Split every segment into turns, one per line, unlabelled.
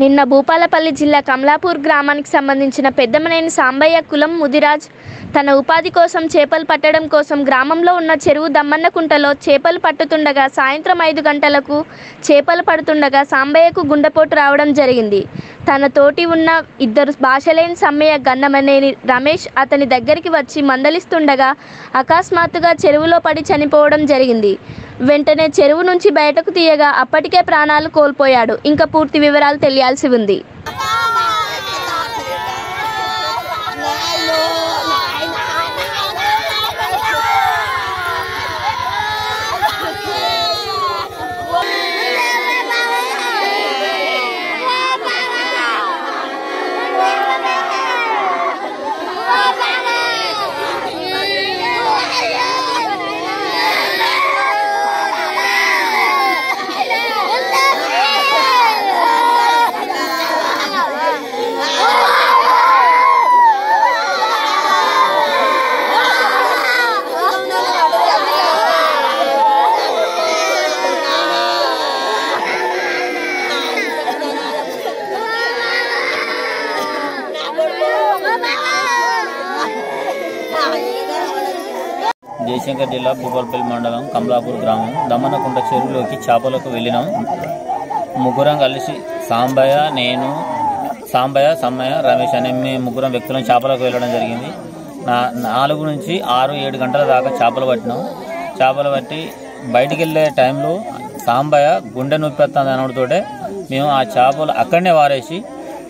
నిన్న భూపాలపల్లి జిల్లా కమలాపూర్ గ్రామానికి సంబంధించిన పెద్దమనేని సాంబయ్య కులం ముదిరాజ్ తన ఉపాధి కోసం చేపలు పట్టడం కోసం గ్రామంలో ఉన్న చెరువు దమ్మన్నకుంటలో చేపలు పట్టుతుండగా సాయంత్రం ఐదు గంటలకు చేపలు పడుతుండగా సాంబయ్యకు గుండెపోటు రావడం జరిగింది. తన తోటి ఉన్న ఇద్దరు భాషలేని సమ్మయ్య గన్నమనేని రమేష్ అతని దగ్గరికి వచ్చి మందలిస్తుండగా అకస్మాత్తుగా చెరువులో పడి చనిపోవడం జరిగింది. వెంటనే చెరువు నుంచి బయటకు తీయగా అప్పటికే ప్రాణాలు కోల్పోయాడు. ఇంకా పూర్తి వివరాలు తెలియాల్సి ఉంది.
జయశంకర్ జిల్లా భూపాలపల్లి మండలం కమలాపూర్ గ్రామం. దమ్మనకుంట చెరువులోకి చేపలకు వెళ్ళినాం. ముగ్గురం కలిసి సాంబయ్య నేను సాంబయ్య సమ్మయ్య రమేష్ అనే మేము ముగ్గురం వ్యక్తులను చేపలకు వెళ్ళడం జరిగింది. నా నాలుగు నుంచి ఆరు ఏడు గంటల దాకా చేపలు పట్టినాం. చేపలు పట్టి బయటికి వెళ్ళే టైంలో సాంబయ్య గుండె నొప్పి వస్తుంది అనడంతోటే మేము ఆ చేపలు అక్కడనే వారేసి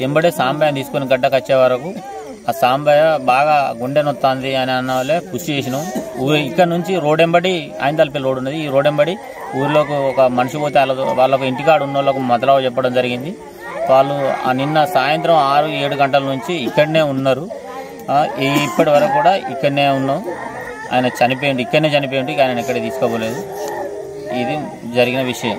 వెంబడే సాంబయ్యని తీసుకొని గడ్డకు వచ్చే వరకు ఆ సాంబయ్య బాగా గుండె నొత్తాంది అని అన్న వాళ్ళే పుష్ చేసినాం. ఇక్కడ నుంచి రోడ్ ఎంబడి ఆయిందల్పల్లి రోడ్ ఉన్నది. ఈ రోడ్ ఎంబడి ఊర్లోకి ఒక మనిషి పోతే వాళ్ళ వాళ్ళకు ఇంటికాడ ఉన్న వాళ్ళకు మొదలవ చెప్పడం జరిగింది. వాళ్ళు నిన్న సాయంత్రం ఆరు ఏడు గంటల నుంచి ఇక్కడనే ఉన్నారు. ఇప్పటి వరకు కూడా ఇక్కడనే ఉన్నాం. ఆయన చనిపోయింది ఇక్కడనే చనిపోయింది ఆయన ఎక్కడ తీసుకోపోలేదు ఇది జరిగిన విషయం.